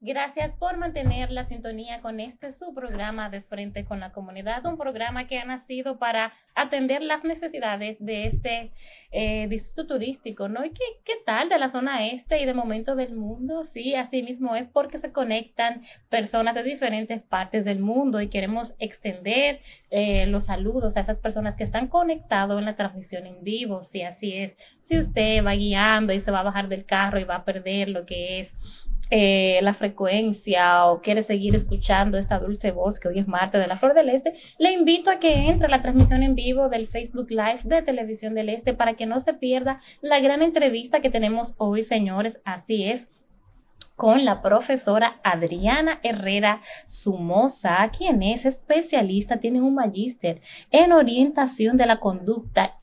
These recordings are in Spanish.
Gracias por mantener la sintonía con este su programa de Frente con la Comunidad, un programa que ha nacido para atender las necesidades de este eh, distrito turístico, ¿no? ¿Y qué, qué, tal de la zona este y de momento del mundo? Sí, así mismo es porque se conectan personas de diferentes partes del mundo y queremos extender eh, los saludos a esas personas que están conectados en la transmisión en vivo, sí, así es. Si usted va guiando y se va a bajar del carro y va a perder lo que es eh, la frecuencia o quiere seguir escuchando esta dulce voz que hoy es martes de la Flor del Este, le invito a que entre a la transmisión en vivo del Facebook Live de Televisión del Este para que no se pierda la gran entrevista que tenemos hoy, señores. Así es con la profesora Adriana Herrera Sumosa, quien es especialista, tiene un magíster en orientación de la conducta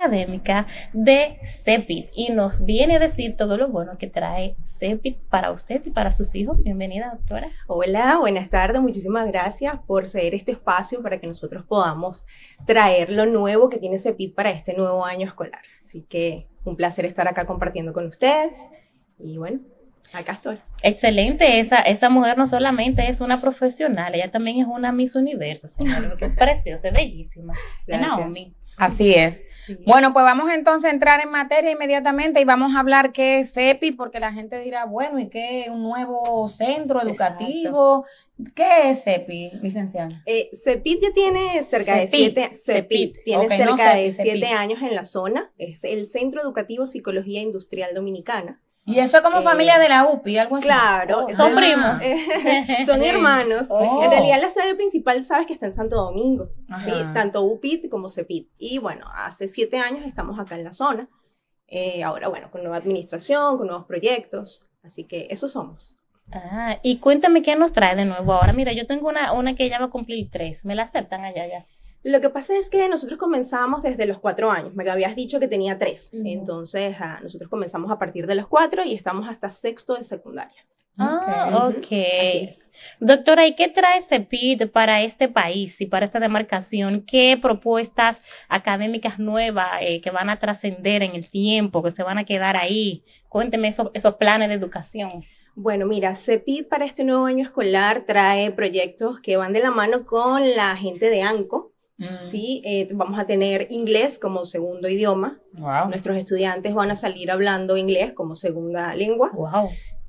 académica de CEPIT y nos viene a decir todo lo bueno que trae CEPIT para usted y para sus hijos. Bienvenida, doctora. Hola, buenas tardes. Muchísimas gracias por ceder este espacio para que nosotros podamos traer lo nuevo que tiene CEPIT para este nuevo año escolar. Así que un placer estar acá compartiendo con ustedes y bueno. Acá estoy. Excelente, esa, esa mujer no solamente es una profesional, ella también es una Miss Universo, señor, preciosa, bellísima. Naomi. Así es. Bueno, pues vamos entonces a entrar en materia inmediatamente y vamos a hablar qué es CEPI, porque la gente dirá, bueno, ¿y qué es un nuevo centro educativo? ¿Qué es CEPI, licenciada? Eh, CEPIT ya tiene cerca de siete, CEPIT, tiene cerca de siete años en la zona. Es el Centro Educativo Psicología Industrial Dominicana. Y eso es como familia eh, de la UPI, algo así. Claro. Oh, son primos. son hermanos. Oh. En realidad la sede principal, sabes que está en Santo Domingo, ¿sí? Tanto UPIT como CEPIT. Y bueno, hace siete años estamos acá en la zona. Eh, ahora, bueno, con nueva administración, con nuevos proyectos. Así que eso somos. Ah, y cuéntame qué nos trae de nuevo ahora. Mira, yo tengo una, una que ya va a cumplir tres. ¿Me la aceptan allá ya? Lo que pasa es que nosotros comenzamos desde los cuatro años. Me habías dicho que tenía tres. Entonces, ah, nosotros comenzamos a partir de los cuatro y estamos hasta sexto de secundaria. Ah, ok. Así es. Doctora, ¿y qué trae CEPID para este país y para esta demarcación? ¿Qué propuestas académicas nuevas eh, que van a trascender en el tiempo, que se van a quedar ahí? Cuénteme esos planes de educación. Bueno, mira, CEPID para este nuevo año escolar trae proyectos que van de la mano con la gente de ANCO, Mm. Sí, eh, vamos a tener inglés como segundo idioma. Nuestros estudiantes van a salir hablando inglés como segunda lengua.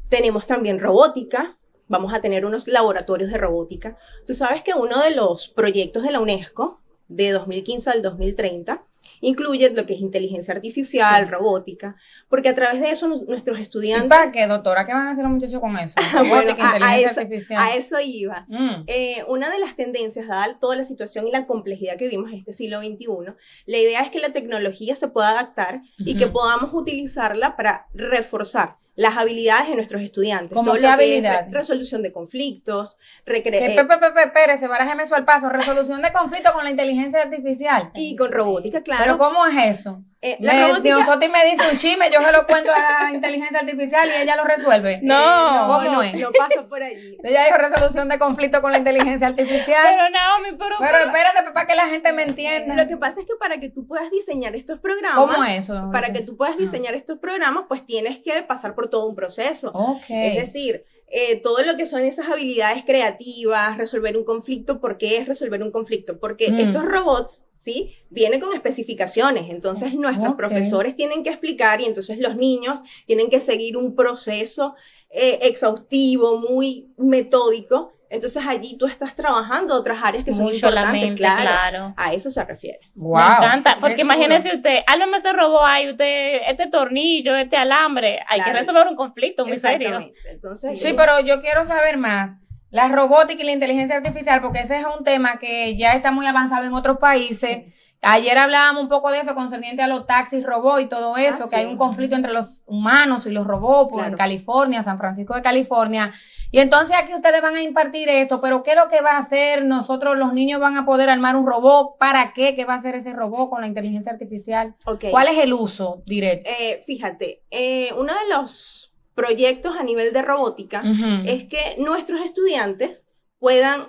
Tenemos también robótica. Vamos a tener unos laboratorios de robótica. Tú sabes que uno de los proyectos de la UNESCO de 2015 al 2030 Incluye lo que es inteligencia artificial, robótica, porque a través de eso nuestros estudiantes... ¿Y para qué, doctora? ¿Qué van a hacer los muchachos con eso? Robótica, inteligencia artificial. A eso iba. Mm. Eh, una de las tendencias, dada toda la situación y la complejidad que vimos en este siglo XXI, la idea es que la tecnología se pueda adaptar y que podamos utilizarla para reforzar las habilidades de nuestros estudiantes. ¿Cómo todo habilidades? resolución de conflictos, recre eh, Pérez, barájeme eso al paso. Resolución de conflictos con la inteligencia artificial. Y con robótica, claro. ¿Pero cómo es eso? Eh, me, robótica... me dice un chisme, yo se lo cuento a la inteligencia artificial y ella lo resuelve. No, ¿cómo no, es? No pasa por allí. Ella dijo resolución de conflicto con la inteligencia artificial. Pero Naomi, pero. Pero, espérate, para que la gente me entienda. Lo que pasa es que para que tú puedas diseñar estos programas. ¿Cómo es eso? Para que tú puedas diseñar estos programas, pues tienes que pasar por todo un proceso. Es decir, eh, todo lo que son esas habilidades creativas, resolver un conflicto. ¿Por qué es resolver un conflicto? Porque mm. estos robots ¿sí? Viene con especificaciones, entonces nuestros profesores tienen que explicar y entonces los niños tienen que seguir un proceso eh, exhaustivo, muy metódico. Entonces allí tú estás trabajando otras áreas que son importantes, claro, A eso se refiere. Me encanta, porque imagínese usted, ah, no me se robó ahí usted este tornillo, este alambre, hay que resolver un conflicto muy serio. Entonces, sí, pero yo quiero saber más. La robótica y la inteligencia artificial, porque ese es un tema que ya está muy avanzado en otros países. Ayer hablábamos un poco de eso concerniente a los taxis, robots y todo ah, eso, que hay un conflicto entre los humanos y los robots pues, en California, San Francisco de California. Y entonces aquí ustedes van a impartir esto, pero ¿qué es lo que va a hacer? Nosotros los niños van a poder armar un robot. ¿Para qué? ¿Qué va a hacer ese robot con la inteligencia artificial? ¿Cuál es el uso directo? Eh, fíjate, eh, uno de los proyectos a nivel de robótica es que nuestros estudiantes puedan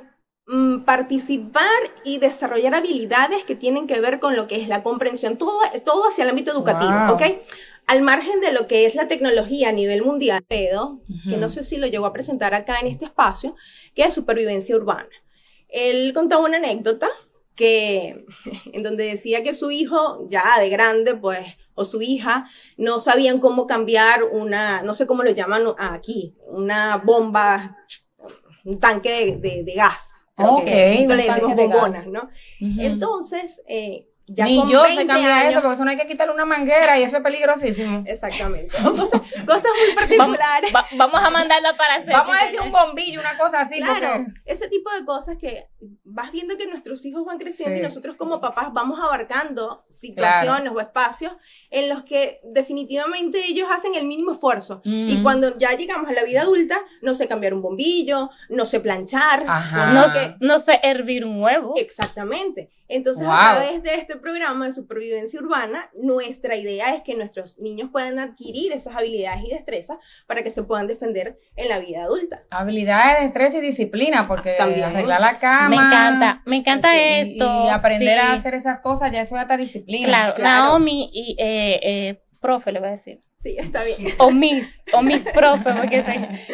mm, participar y desarrollar habilidades que tienen que ver con lo que es la comprensión, todo, todo hacia el ámbito educativo, ¿ok? al margen de lo que es la tecnología a nivel mundial, pedo, que no sé si lo llegó a presentar acá en este espacio, que es supervivencia urbana. Él contaba una anécdota que en donde decía que su hijo ya de grande pues o su hija no sabían cómo cambiar una no sé cómo lo llaman aquí una bomba un tanque de, de, gas. Ok le decimos bombonas no entonces eh, ya Ni yo se cambia eso, porque eso no hay que quitarle una manguera y eso es peligrosísimo. Exactamente. cosas, muy particulares. Vamos, a mandarla para hacer. Vamos a decir un bombillo, una cosa así. Claro, ese tipo de cosas que vas viendo que nuestros hijos van creciendo y nosotros como papás vamos abarcando situaciones o espacios en los que definitivamente ellos hacen el mínimo esfuerzo. Y cuando ya llegamos a la vida adulta, no sé cambiar un bombillo, no sé planchar, no sé, no sé hervir un huevo. Exactamente. Entonces, a través de este programa de supervivencia urbana, nuestra idea es que nuestros niños puedan adquirir esas habilidades y destrezas para que se puedan defender en la vida adulta. Habilidades, destreza y disciplina, porque También. arreglar la cama. Me encanta, me encanta esto. Y aprender a hacer esas cosas, ya eso es otra disciplina. Claro, Naomi y eh, eh, profe, le voy a decir. Sí, está bien. O mis, o mis profes, porque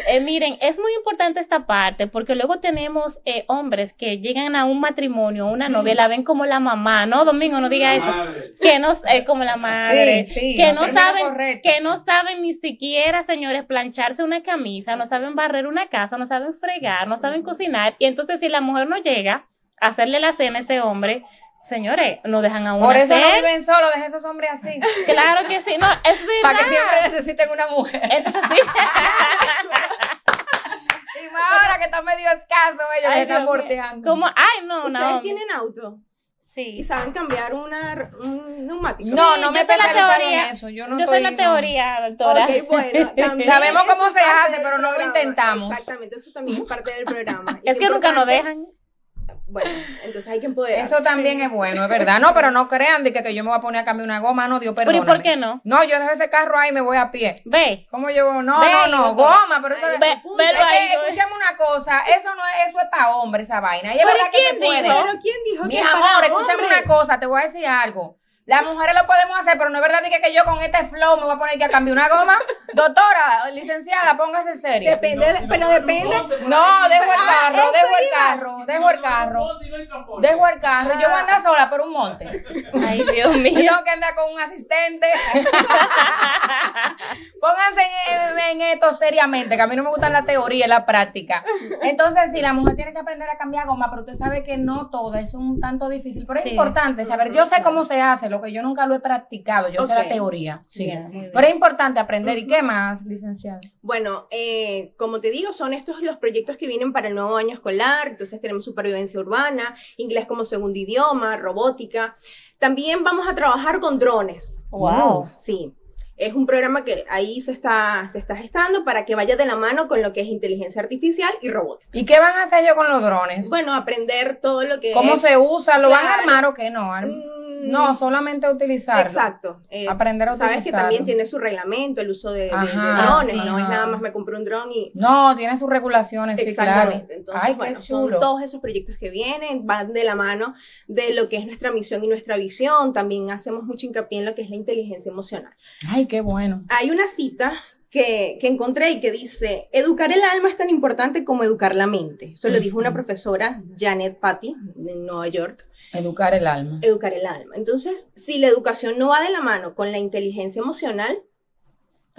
eh, miren, es muy importante esta parte, porque luego tenemos eh, hombres que llegan a un matrimonio, una novia, la ven como la mamá, ¿no? Domingo, no diga eso. Que no, eh, como la madre. que no saben, que no saben ni siquiera, señores, plancharse una camisa, no saben barrer una casa, no saben fregar, no saben cocinar. Y entonces si la mujer no llega a hacerle la cena a ese hombre, Señores, no dejan a uno Por eso no viven solos, dejen esos hombres así. Claro que sí, no, es verdad. Para que siempre necesiten una mujer. Eso es así. y más ahora que está medio escaso, ellos Ay, están porteando. Como, ay, no, no. ¿Ustedes tienen auto? Sí. ¿Y saben cambiar una, un neumático? No, no me sé la teoría. Eso. Yo, no yo sé la teoría, doctora. Ok, bueno. Sabemos cómo se hace, pero no lo intentamos. Exactamente, eso también es parte del programa. es que nunca nos dejan. Bueno, entonces hay que empoderarse. Eso también es bueno, es verdad. No, pero no crean de que, que yo me voy a poner a cambiar una goma, no, Dios perdón. ¿Pero y por qué no? No, yo dejo ese carro ahí y me voy a pie. Ve. ¿Cómo llevo? No, no, no, goma, pero eso es... Ve, es escúchame una cosa, eso no es, eso es para hombres, esa vaina. Y es verdad que se puede. ¿Pero quién dijo Mi amor, escúchame una cosa, te voy a decir algo. Las mujeres lo podemos hacer, pero no es verdad que, que yo con este flow me voy a poner que a cambiar una goma. Doctora, licenciada, póngase seria. Depende, pero depende. No, dejo el carro, dejo el carro, dejo el carro. Dejo el carro. Yo voy a andar sola por un monte. Ay, Dios mío. Yo tengo que andar con un asistente. Pónganse en, esto seriamente, que a mí no me gusta la teoría y la práctica. Entonces, si la mujer tiene que aprender a cambiar goma, pero usted sabe que no todo es un tanto difícil, pero es importante saber. Yo sé cómo se hace, que yo nunca lo he practicado, yo sé la teoría, sí. Pero es importante aprender. ¿Y qué más, licenciada? Bueno, eh, como te digo, son estos los proyectos que vienen para el nuevo año escolar, entonces tenemos supervivencia urbana, inglés como segundo idioma, robótica. También vamos a trabajar con drones. Wow. Sí. Es un programa que ahí se está, se está gestando para que vaya de la mano con lo que es inteligencia artificial y robótica. ¿Y qué van a hacer yo con los drones? Bueno, aprender todo lo que ¿Cómo se usa? ¿Lo van a armar o qué no? No, solamente utilizarlo. Exacto. Eh, Aprender a utilizarlo. Sabes que también tiene su reglamento, el uso de, drones, no es nada más me compré un dron y... No, tiene sus regulaciones, sí, Exactamente. Entonces, bueno, son todos esos proyectos que vienen, van de la mano de lo que es nuestra misión y nuestra visión. También hacemos mucho hincapié en lo que es la inteligencia emocional. Ay, qué bueno. Hay una cita que, que, encontré y que dice, educar el alma es tan importante como educar la mente. Eso lo dijo una profesora, Janet Patty, de Nueva York. Educar el alma. Educar el alma. Entonces, si la educación no va de la mano con la inteligencia emocional,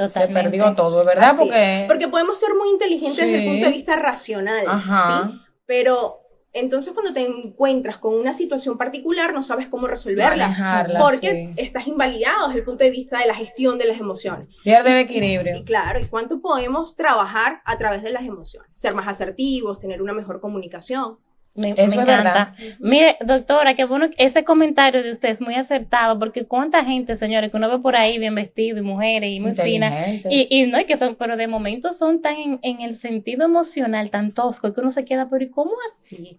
se perdió todo, ¿verdad? Porque... Porque podemos ser muy inteligentes desde el punto de vista racional, ¿sí? Pero entonces cuando te encuentras con una situación particular no sabes cómo resolverla porque estás invalidado desde el punto de vista de la gestión de las emociones. Pierde el equilibrio. Y, claro, ¿y cuánto podemos trabajar a través de las emociones? Ser más asertivos, tener una mejor comunicación. Me, encanta. Mire, doctora, qué bueno ese comentario de usted es muy acertado, porque cuánta gente, señores, que uno ve por ahí bien vestido y mujeres y muy finas, y, y no, y que son, pero de momento son tan en, el sentido emocional, tan tosco, que uno se queda, pero ¿y cómo así?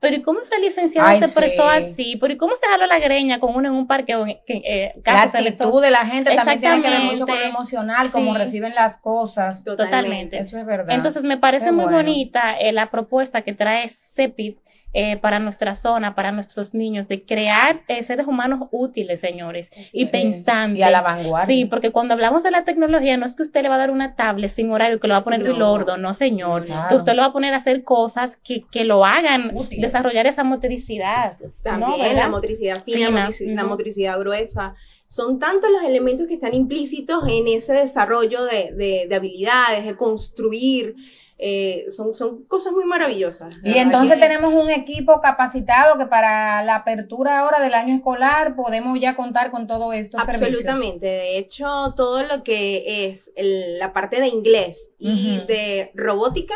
Pero ¿y cómo esa licenciada se expresó así? ¿Pero ¿y cómo se jaló la greña con uno en un parque? O eh, la actitud de la gente también tiene que ver mucho con lo emocional, cómo reciben las cosas. Totalmente. Eso es verdad. Entonces me parece muy bonita eh, la propuesta que trae CEPIT eh, para nuestra zona, para nuestros niños, de crear eh, seres humanos útiles, señores, y pensantes. Y a la vanguardia. Sí, porque cuando hablamos de la tecnología, no es que usted le va a dar una tablet sin horario, que lo va a poner no. no señor. Que usted lo va a poner a hacer cosas que, que lo hagan desarrollar esa motricidad. También la motricidad fina, la motricidad gruesa son tantos los elementos que están implícitos en ese desarrollo de, de, habilidades, de construir. Eh, son, son cosas muy maravillosas. Y entonces tenemos un equipo capacitado que para la apertura ahora del año escolar podemos ya contar con todo esto. Absolutamente. De hecho, todo lo que es la parte de inglés y de robótica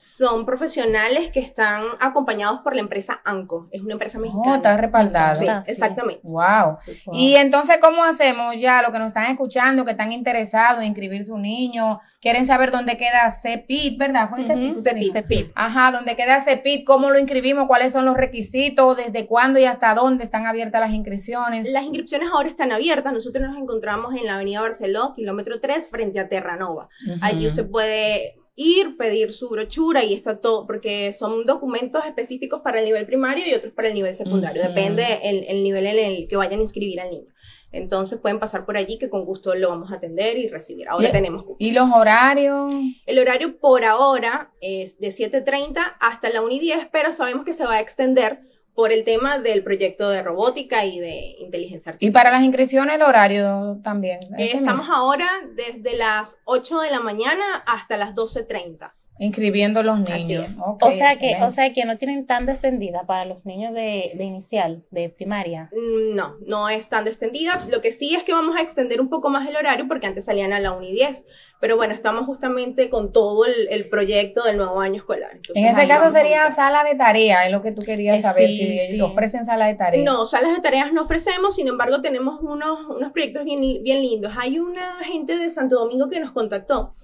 son profesionales que están acompañados por la empresa ANCO. Es una empresa oh, mexicana. Oh, está respaldada. Sí, exactamente. Wow. Y entonces, ¿cómo hacemos ya los que nos están escuchando, que están interesados en inscribir su niño, quieren saber dónde queda CEPIT, ¿verdad? ¿Fue CEPIT? CEPIT. Ajá, ¿dónde queda CEPIT? ¿Cómo lo inscribimos? ¿Cuáles son los requisitos? ¿Desde cuándo y hasta dónde están abiertas las inscripciones? Las inscripciones ahora están abiertas. Nosotros nos encontramos en la avenida Barceló, kilómetro 3, frente a Terranova. Allí usted puede ir, pedir su brochura y está todo, porque son documentos específicos para el nivel primario y otros para el nivel secundario, depende el, el, nivel en el que vayan a inscribir al niño. Entonces pueden pasar por allí que con gusto lo vamos a atender y recibir. Ahora tenemos. ¿Y los horarios? El horario por ahora es de 7.30 hasta la 1 y 10, pero sabemos que se va a extender por el tema del proyecto de robótica y de inteligencia artificial. Y para las inscripciones el horario también. estamos ahora desde las 8 de la mañana hasta las 12.30. Inscribiendo los niños. o, sea que, o sea que no tienen tan extendida para los niños de, inicial, de primaria. Mm, no, no es tan extendida. Lo que sí es que vamos a extender un poco más el horario porque antes salían a la 1 y 10. Pero bueno, estamos justamente con todo el, proyecto del nuevo año escolar. en ese caso sería sala de tarea, es lo que tú querías eh, saber, si ofrecen sala de tareas. No, salas de tareas no ofrecemos, sin embargo tenemos unos, unos proyectos bien, bien lindos. Hay una gente de Santo Domingo que nos contactó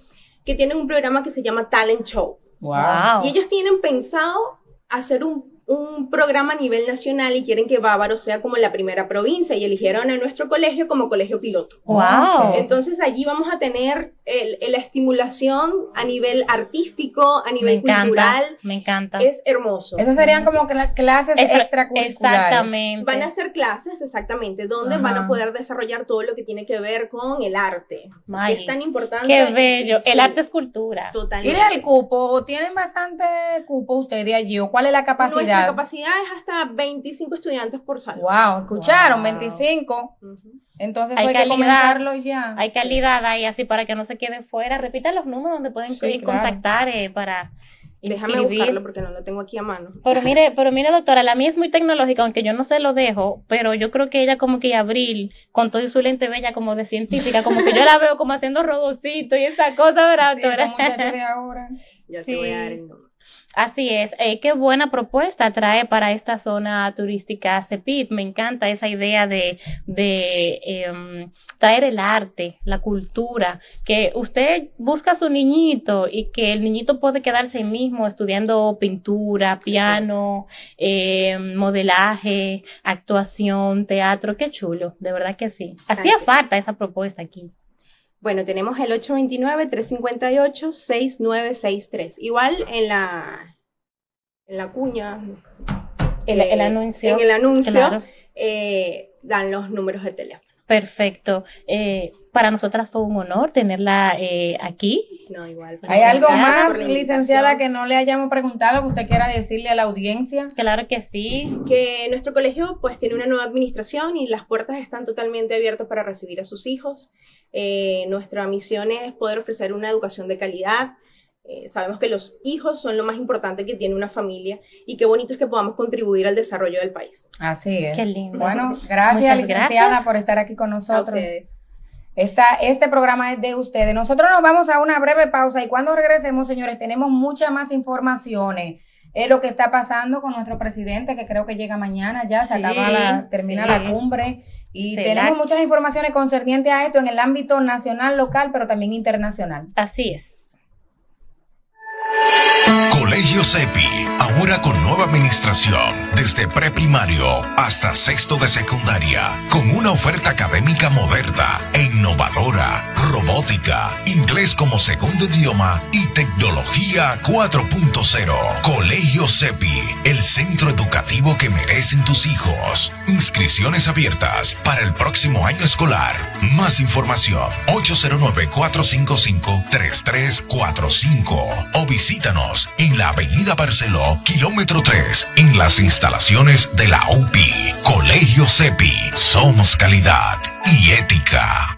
que tienen un programa que se llama Talent Show. Wow. Y ellos tienen pensado hacer un un programa a nivel nacional y quieren que Bávaro sea como la primera provincia y eligieron a nuestro colegio como colegio piloto. Wow. Entonces allí vamos a tener el, la estimulación a nivel artístico, a nivel cultural. Me encanta. Es hermoso. Eso serían como clases extracurriculares. Exactamente. Van a ser clases, exactamente, donde van a poder desarrollar todo lo que tiene que ver con el arte. que es tan importante. Qué bello. el arte es cultura. Totalmente. ¿Y el cupo? ¿Tienen bastante cupo ustedes allí? ¿O cuál es la capacidad? La capacidad es hasta 25 estudiantes por sala. Wow, escucharon, 25. Entonces hay, que comenzarlo ya. Hay calidad ahí, así para que no se queden fuera. Repita los números donde pueden contactar eh, para Déjame buscarlo porque no lo tengo aquí a mano. Pero mire, pero mire, doctora, la mía es muy tecnológica, aunque yo no se lo dejo, pero yo creo que ella como que Abril, con todo su lente bella como de científica, como que yo la veo como haciendo robocito y esa cosa, ¿verdad, doctora? ahora. Ya te voy a dar el nombre. Así es, eh, qué buena propuesta trae para esta zona turística CEPIT. Me encanta esa idea de, de em, traer el arte, la cultura, que usted busca a su niñito y que el niñito puede quedarse ahí mismo estudiando pintura, piano, em, modelaje, actuación, teatro. Qué chulo, de verdad que sí. Hacía falta esa propuesta aquí. Bueno, tenemos el 829-358-6963. Igual en la, en la cuña. El, el anuncio. En el anuncio eh, dan los números de teléfono. Perfecto. Eh, para nosotras fue un honor tenerla eh, aquí. No, igual. ¿Hay algo más, licenciada, que no le hayamos preguntado que usted quiera decirle a la audiencia? Claro que sí. Que nuestro colegio pues tiene una nueva administración y las puertas están totalmente abiertas para recibir a sus hijos. Eh, nuestra misión es poder ofrecer una educación de calidad, eh, sabemos que los hijos son lo más importante que tiene una familia y qué bonito es que podamos contribuir al desarrollo del país. Así es. Qué lindo. Bueno, gracias, licenciada, por estar aquí con nosotros. Esta, este programa es de ustedes. Nosotros nos vamos a una breve pausa y cuando regresemos, señores, tenemos muchas más informaciones. Es lo que está pasando con nuestro presidente, que creo que llega mañana ya, se acaba la, termina la cumbre. Y tenemos muchas informaciones concernientes a esto en el ámbito nacional, local, pero también internacional. Así es. Colegio CEPI, ahora con nueva administración desde preprimario hasta sexto de secundaria, con una oferta académica moderna e innovadora, robótica, inglés como segundo idioma y tecnología 4.0. Colegio CEPI, el centro educativo que merecen tus hijos. Inscripciones abiertas para el próximo año escolar. Más información 809-455-3345 o visítanos en la Avenida Barceló, kilómetro 3, en las instalaciones de la UPI. Colegio CEPI, somos calidad y ética.